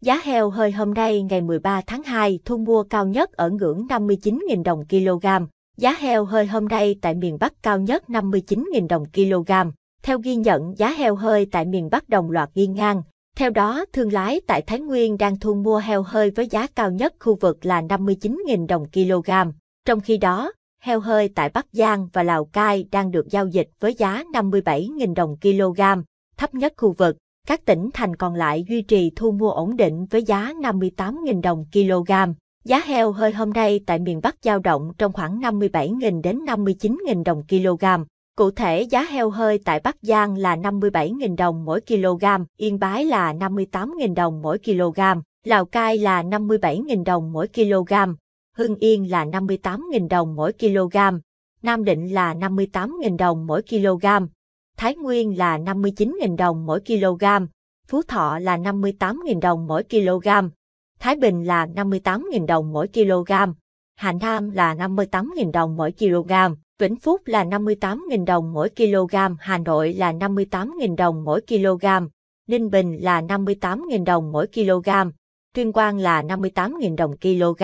Giá heo hơi hôm nay ngày 13 tháng 2 thu mua cao nhất ở ngưỡng 59.000 đồng kg. Giá heo hơi hôm nay tại miền Bắc cao nhất 59.000 đồng kg. Theo ghi nhận, giá heo hơi tại miền Bắc đồng loạt ghi ngang. Theo đó, thương lái tại Thái Nguyên đang thu mua heo hơi với giá cao nhất khu vực là 59.000 đồng kg. Trong khi đó, heo hơi tại Bắc Giang và Lào Cai đang được giao dịch với giá 57.000 đồng kg, thấp nhất khu vực. Các tỉnh thành còn lại duy trì thu mua ổn định với giá 58.000 đồng kg. Giá heo hơi hôm nay tại miền Bắc dao động trong khoảng 57.000 đến 59.000 đồng kg. Cụ thể giá heo hơi tại Bắc Giang là 57.000 đồng mỗi kg, Yên Bái là 58.000 đồng mỗi kg, Lào Cai là 57.000 đồng mỗi kg, Hưng Yên là 58.000 đồng mỗi kg, Nam Định là 58.000 đồng mỗi kg, Thái Nguyên là 59.000 đồng mỗi kg, Phú Thọ là 58.000 đồng mỗi kg, Thái Bình là 58.000 đồng mỗi kg, Hà Nam là 58.000 đồng mỗi kg, Vĩnh Phúc là 58.000 đồng mỗi kg, Hà Nội là 58.000 đồng mỗi kg, Ninh Bình là 58.000 đồng mỗi kg, Tuyên Quang là 58.000 đồng kg.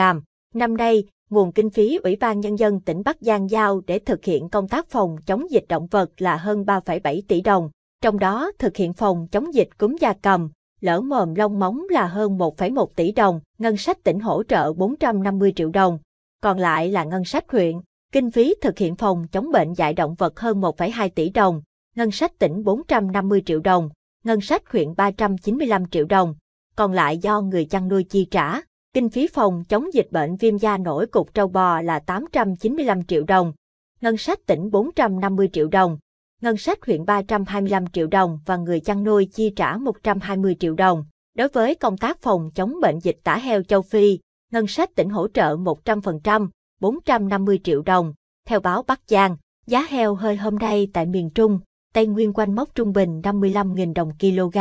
Năm nay, nguồn kinh phí Ủy ban Nhân dân tỉnh Bắc Giang giao để thực hiện công tác phòng chống dịch động vật là hơn 3,7 tỷ đồng, trong đó thực hiện phòng chống dịch cúm gia cầm, lở mồm lông móng là hơn 1,1 tỷ đồng, ngân sách tỉnh hỗ trợ 450 triệu đồng, còn lại là ngân sách huyện. Kinh phí thực hiện phòng chống bệnh dạy động vật hơn 1,2 tỷ đồng, ngân sách tỉnh 450 triệu đồng, ngân sách huyện 395 triệu đồng, còn lại do người chăn nuôi chi trả. Kinh phí phòng chống dịch bệnh viêm da nổi cục trâu bò là 895 triệu đồng, ngân sách tỉnh 450 triệu đồng, ngân sách huyện 325 triệu đồng và người chăn nuôi chi trả 120 triệu đồng. Đối với công tác phòng chống bệnh dịch tả heo châu Phi, ngân sách tỉnh hỗ trợ 100%, 450 triệu đồng. Theo báo Bắc Giang, giá heo hơi hôm nay tại miền Trung, Tây Nguyên quanh mốc trung bình 55.000 đồng kg.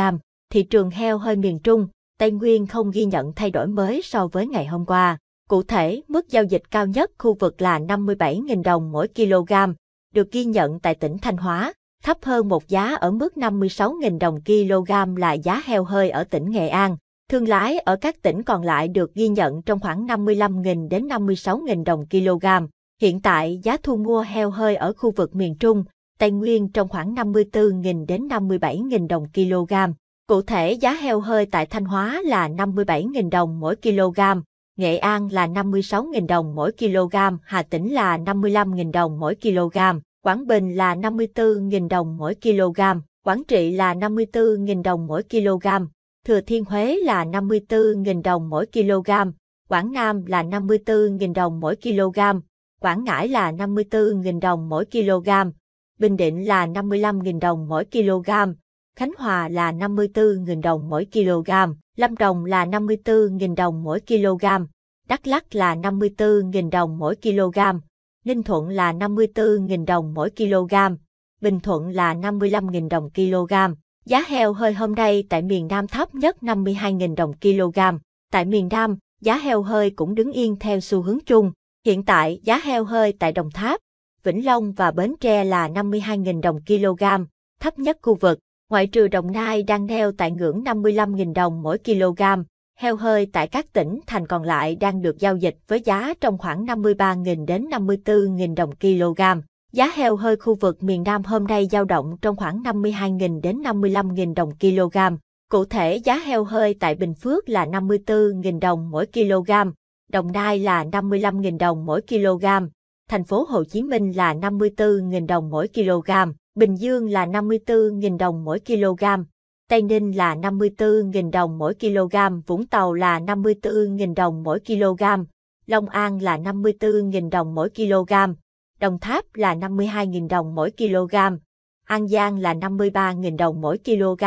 Thị trường heo hơi miền Trung, Tây Nguyên không ghi nhận thay đổi mới so với ngày hôm qua. Cụ thể, mức giao dịch cao nhất khu vực là 57.000 đồng mỗi kg, được ghi nhận tại tỉnh Thanh Hóa, thấp hơn một giá ở mức 56.000 đồng kg là giá heo hơi ở tỉnh Nghệ An. Thương lái ở các tỉnh còn lại được ghi nhận trong khoảng 55.000 đến 56.000 đồng kg. Hiện tại, giá thu mua heo hơi ở khu vực miền Trung, Tây Nguyên trong khoảng 54.000 đến 57.000 đồng kg. Cụ thể giá heo hơi tại Thanh Hóa là 57.000 đồng mỗi kg, Nghệ An là 56.000 đồng mỗi kg, Hà Tĩnh là 55.000 đồng mỗi kg, Quảng Bình là 54.000 đồng mỗi kg, Quảng Trị là 54.000 đồng mỗi kg, Thừa Thiên Huế là 54.000 đồng mỗi kg, Quảng Nam là 54.000 đồng mỗi kg, Quảng Ngãi là 54.000 đồng mỗi kg, Bình Định là 55.000 đồng mỗi kg, Khánh Hòa là 54.000 đồng mỗi kg, Lâm Đồng là 54.000 đồng mỗi kg, Đắk Lắk là 54.000 đồng mỗi kg, Ninh Thuận là 54.000 đồng mỗi kg, Bình Thuận là 55.000 đồng kg. Giá heo hơi hôm nay tại miền Nam thấp nhất 52.000 đồng kg. Tại miền Nam, giá heo hơi cũng đứng yên theo xu hướng chung. Hiện tại, giá heo hơi tại Đồng Tháp, Vĩnh Long và Bến Tre là 52.000 đồng kg, thấp nhất khu vực. Ngoại trừ Đồng Nai đang neo tại ngưỡng 55.000 đồng mỗi kg, heo hơi tại các tỉnh thành còn lại đang được giao dịch với giá trong khoảng 53.000 đến 54.000 đồng kg. Giá heo hơi khu vực miền Nam hôm nay dao động trong khoảng 52.000 đến 55.000 đồng kg. Cụ thể giá heo hơi tại Bình Phước là 54.000 đồng mỗi kg, Đồng Nai là 55.000 đồng mỗi kg, thành phố Hồ Chí Minh là 54.000 đồng mỗi kg, Bình Dương là 54.000 đồng mỗi kg, Tây Ninh là 54.000 đồng mỗi kg, Vũng Tàu là 54.000 đồng mỗi kg, Long An là 54.000 đồng mỗi kg, Đồng Tháp là 52.000 đồng mỗi kg, An Giang là 53.000 đồng mỗi kg,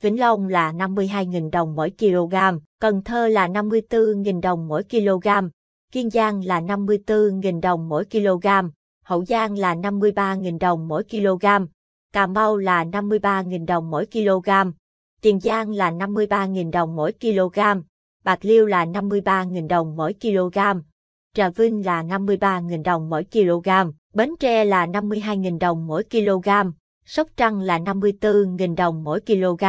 Vĩnh Long là 52.000 đồng mỗi kg, Cần Thơ là 54.000 đồng mỗi kg, Kiên Giang là 54.000 đồng mỗi kg, Hậu Giang là 53.000 đồng mỗi kg, Cà Mau là 53.000 đồng mỗi kg, Tiền Giang là 53.000 đồng mỗi kg, Bạc Liêu là 53.000 đồng mỗi kg, Trà Vinh là 53.000 đồng mỗi kg, Bến Tre là 52.000 đồng mỗi kg, Sóc Trăng là 54.000 đồng mỗi kg.